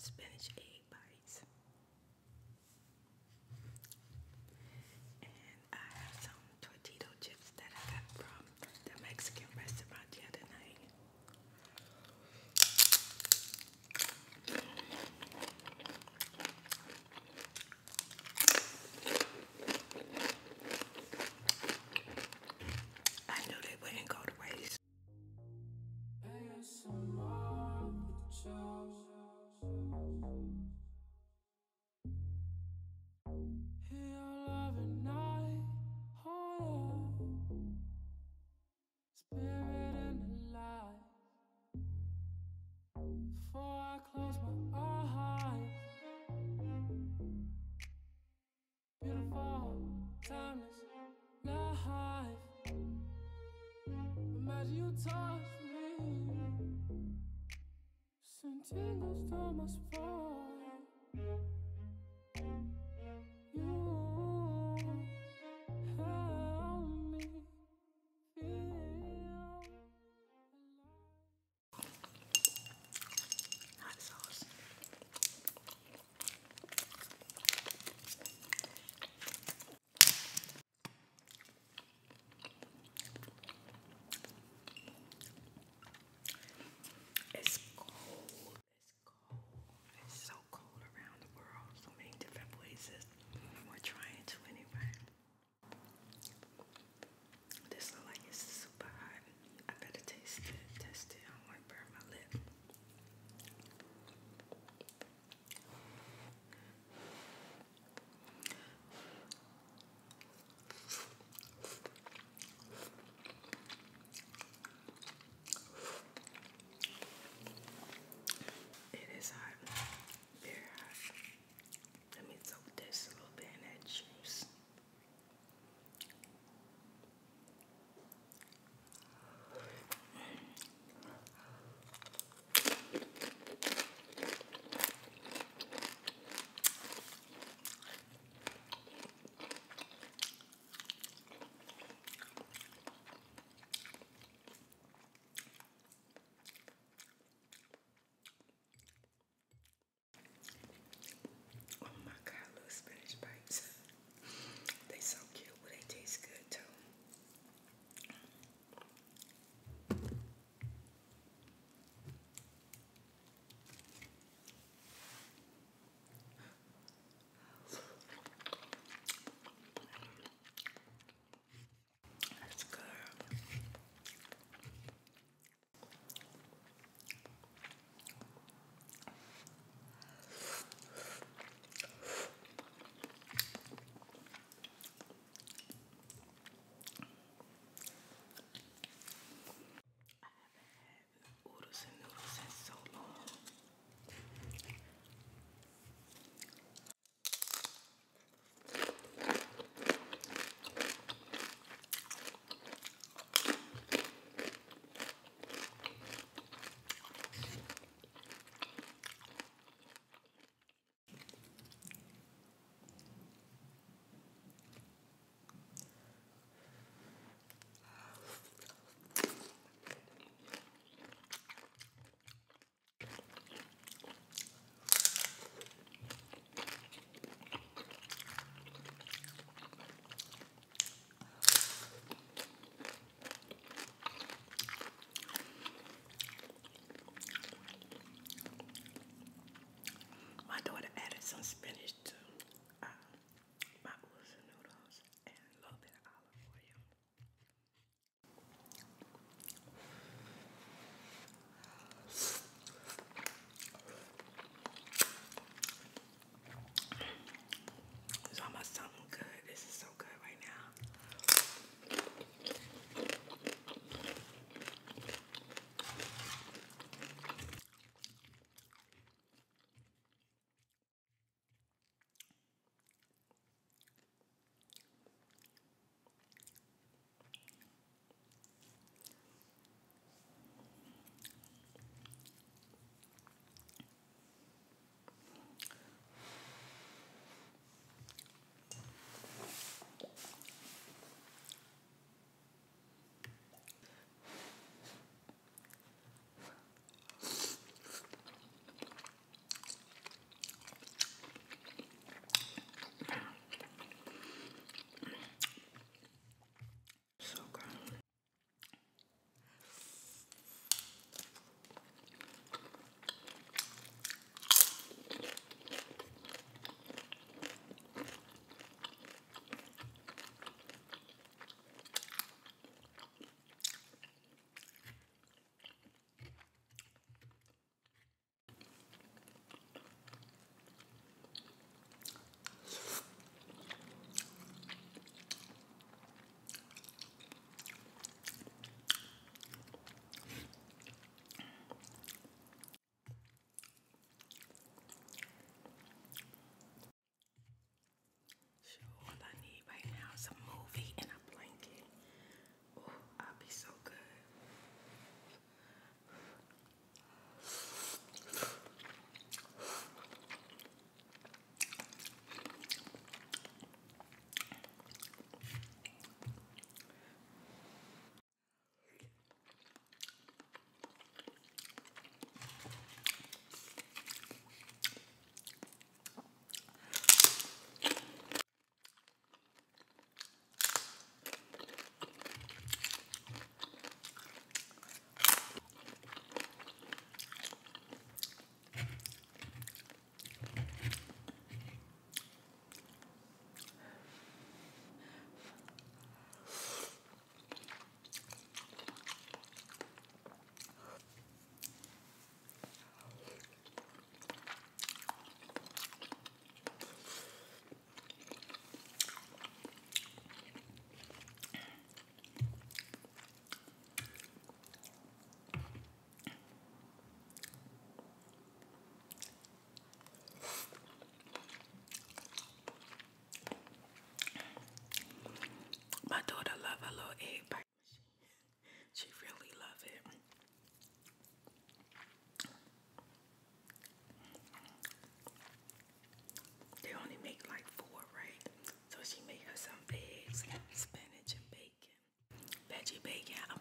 spinach egg touch me. Send tingles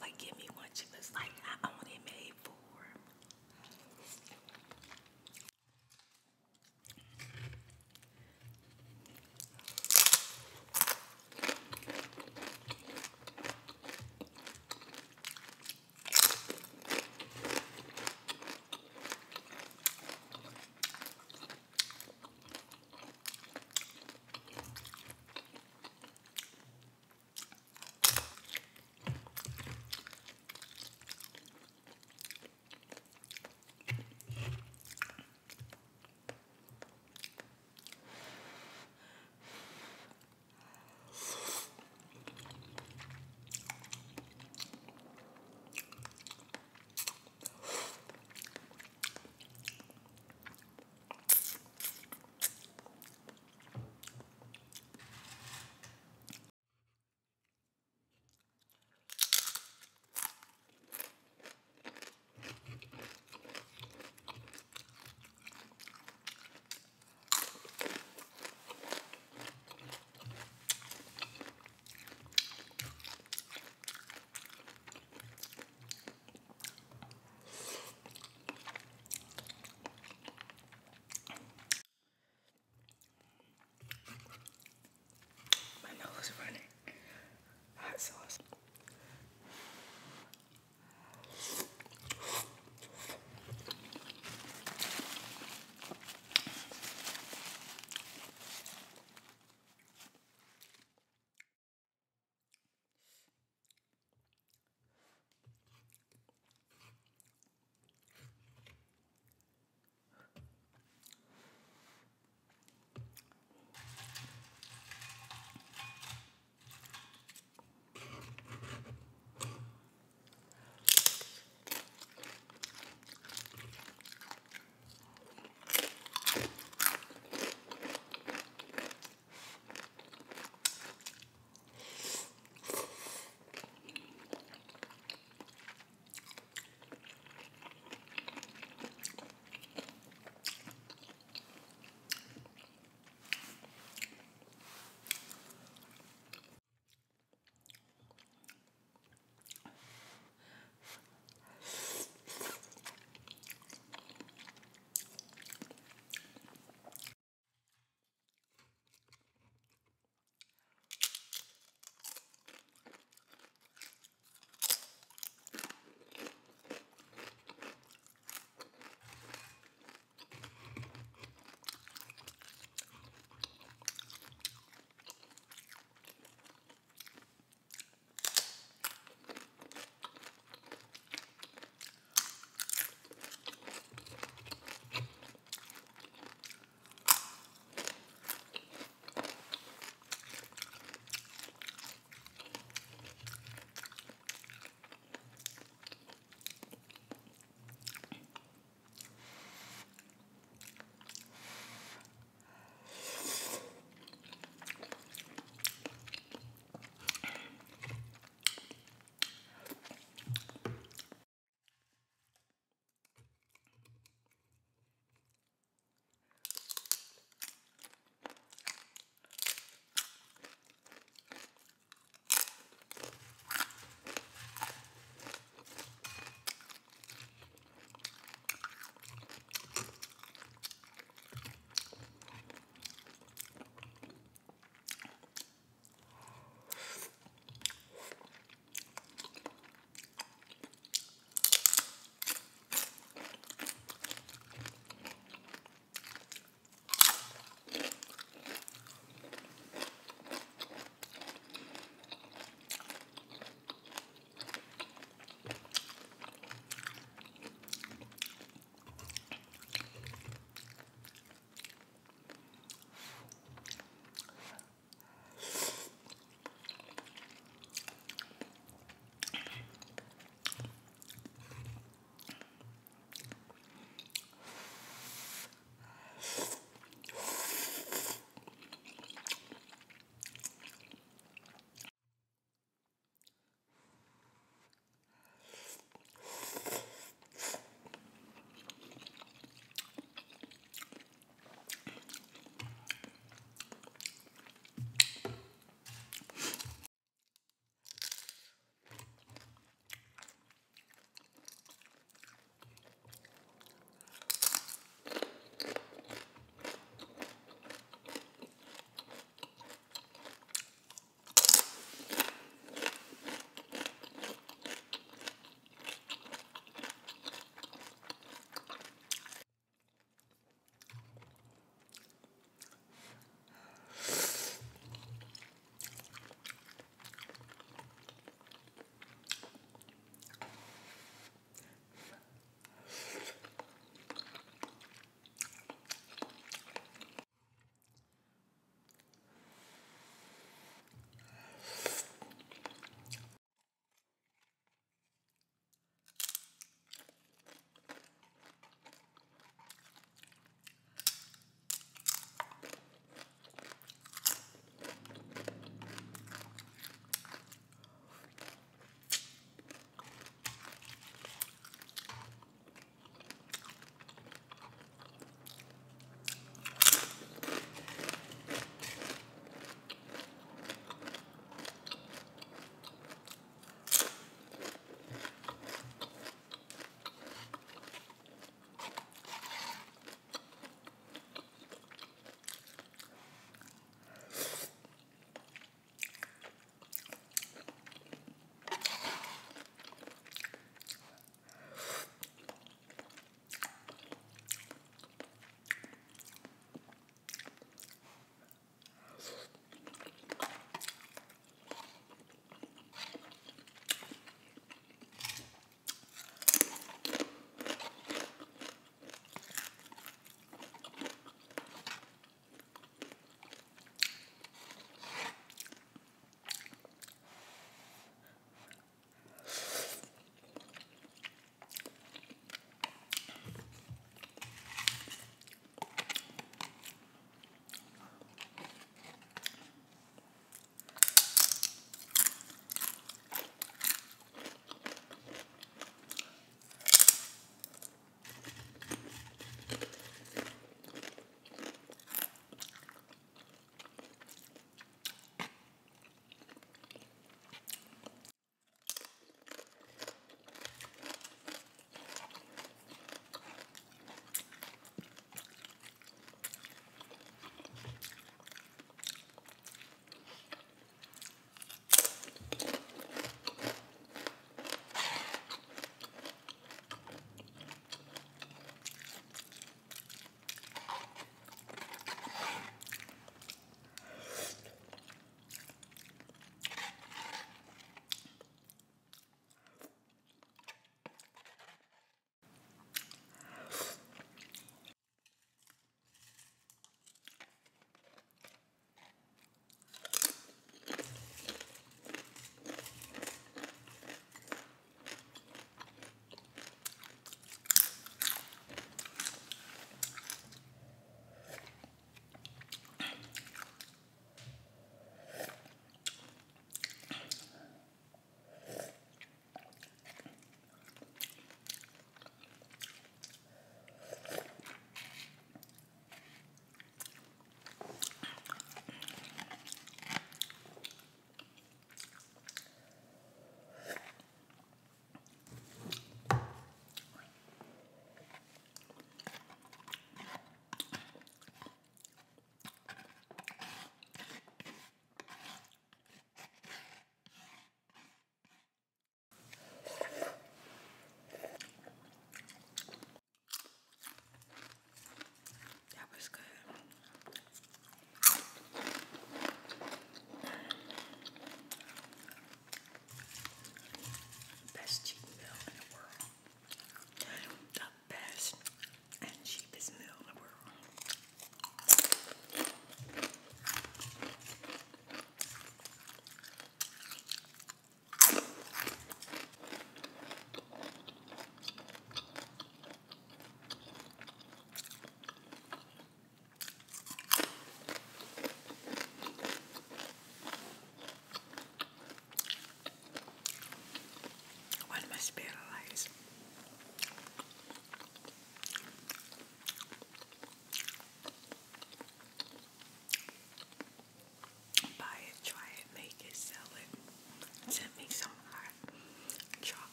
like, give me one. She was like,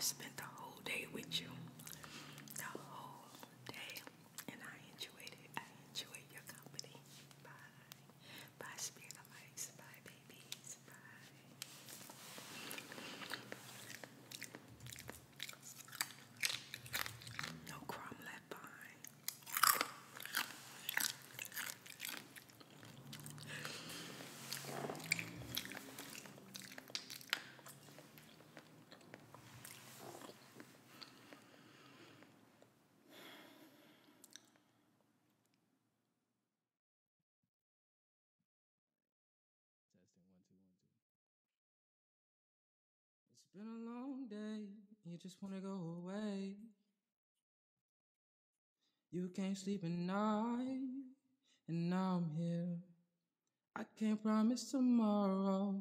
spent the whole day with you. It's been a long day, you just wanna go away. You can't sleep at night, and now I'm here. I can't promise tomorrow,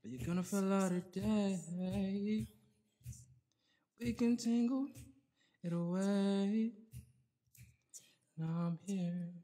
but you're gonna feel out today. We can tangle it away. Now I'm here.